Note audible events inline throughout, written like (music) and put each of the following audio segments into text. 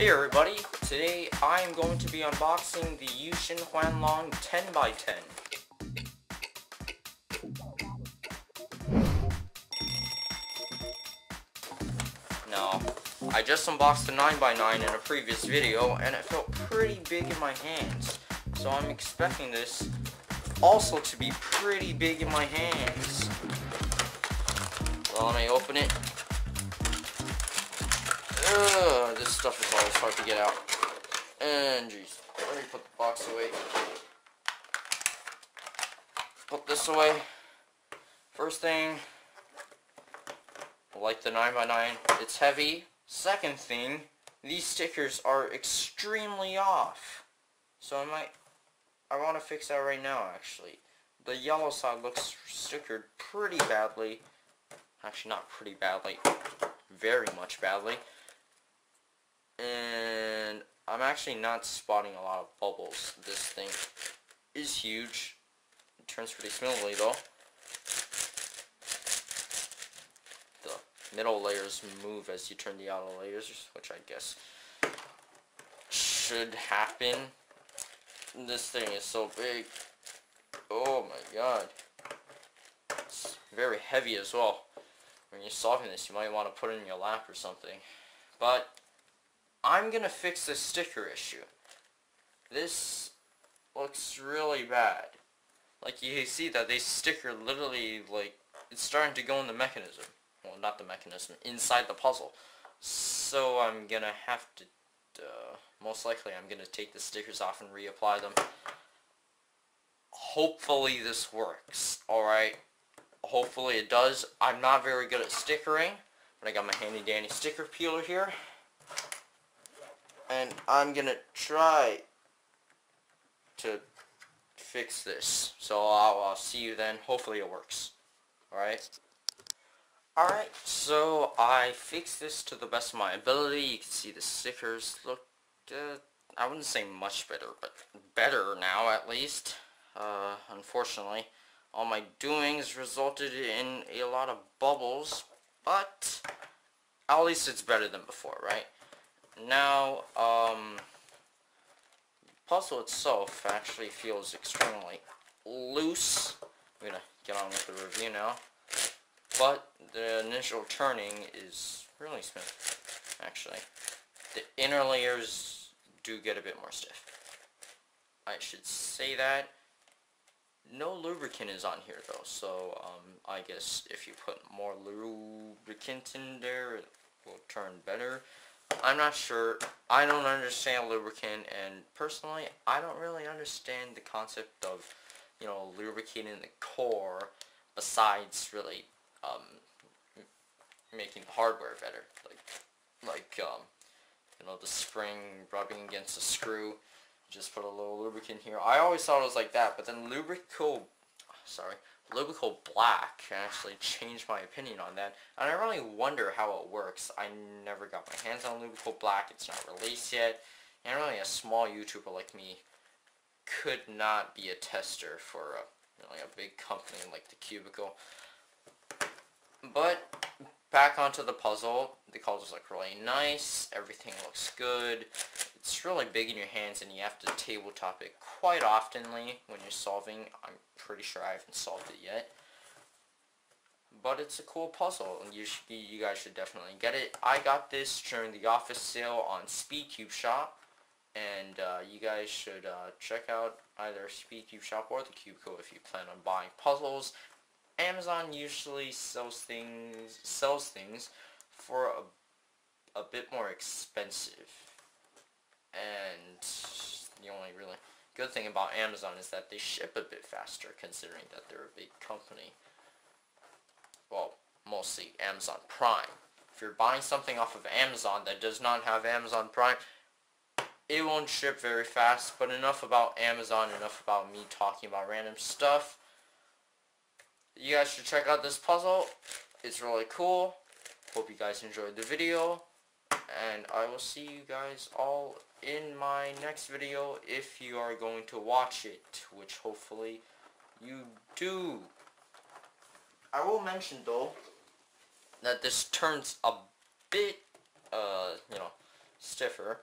Hey everybody, today I am going to be unboxing the Yuxin HuangLong 10x10. Now, I just unboxed the 9x9 in a previous video and it felt pretty big in my hands. So I'm expecting this also to be pretty big in my hands. Well, let me open it. This stuff is always hard to get out. And jeez, let me put the box away. Put this away. First thing, like the 9x9, it's heavy. Second thing, these stickers are extremely off. So I might, I want to fix that right now actually. The yellow side looks stickered pretty badly. Actually not pretty badly, very much badly. And I'm actually not spotting a lot of bubbles. This thing is huge. It turns pretty smoothly though. The middle layers move as you turn the outer layers, which I guess should happen. This thing is so big. Oh my god. It's very heavy as well. When you're solving this, you might want to put it in your lap or something. But, I'm going to fix this sticker issue. This looks really bad. Like, you see that this sticker literally, like, it's starting to go in the mechanism. Well, not the mechanism, inside the puzzle. So, I'm going to have to, uh, most likely, I'm going to take the stickers off and reapply them. Hopefully this works, alright? Hopefully it does. I'm not very good at stickering, but I got my handy dandy sticker peeler here. And I'm gonna try to fix this. So I'll, I'll see you then. Hopefully it works. Alright? Alright, so I fixed this to the best of my ability. You can see the stickers look, I wouldn't say much better, but better now at least. Uh, unfortunately all my doings resulted in a lot of bubbles, but at least it's better than before, right? Now, um, puzzle itself actually feels extremely loose. I'm gonna get on with the review now. But the initial turning is really smooth, actually. The inner layers do get a bit more stiff. I should say that no lubricant is on here though, so um, I guess if you put more lubricant in there, it will turn better. I'm not sure. I don't understand lubricant, and personally, I don't really understand the concept of, you know, lubricating the core besides really um, making the hardware better. Like, like um, you know, the spring rubbing against the screw just put a little lubricant here. I always thought it was like that, but then Lubicle, sorry, Lubicle Black actually (laughs) changed my opinion on that. And I really wonder how it works. I never got my hands on Lubicle Black. It's not released yet. And really a small YouTuber like me could not be a tester for a, really a big company like the Cubicle. But back onto the puzzle. The colors look really nice. Everything looks good. It's really big in your hands and you have to tabletop it quite oftenly when you're solving. I'm pretty sure I haven't solved it yet. But it's a cool puzzle and you, should, you guys should definitely get it. I got this during the office sale on Speedcube Shop. And uh, you guys should uh, check out either Speedcube Shop or the Cubicle if you plan on buying puzzles. Amazon usually sells things sells things for a, a bit more expensive. And the only really good thing about Amazon is that they ship a bit faster considering that they're a big company. Well, mostly Amazon Prime. If you're buying something off of Amazon that does not have Amazon Prime, it won't ship very fast, but enough about Amazon, enough about me talking about random stuff. You guys should check out this puzzle. It's really cool. Hope you guys enjoyed the video. And I will see you guys all in my next video if you are going to watch it. Which hopefully you do. I will mention though that this turns a bit, uh, you know, stiffer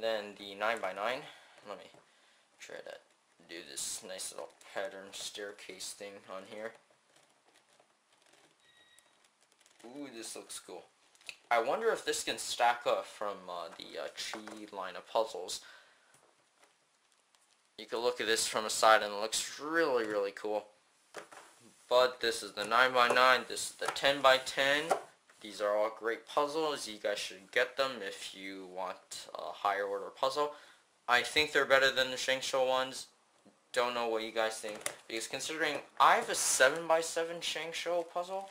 than the 9x9. Let me try to do this nice little pattern staircase thing on here. Ooh, this looks cool. I wonder if this can stack up from uh, the uh, Chi line of puzzles. You can look at this from a side and it looks really, really cool. But this is the 9x9, this is the 10x10. These are all great puzzles. You guys should get them if you want a higher order puzzle. I think they're better than the ShengShou ones. Don't know what you guys think. Because considering I have a 7x7 ShengShou puzzle,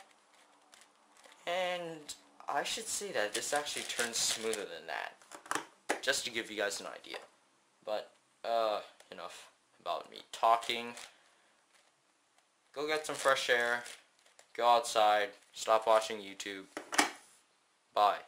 and I should say that this actually turns smoother than that. Just to give you guys an idea. But, uh, enough about me talking. Go get some fresh air. Go outside. Stop watching YouTube. Bye.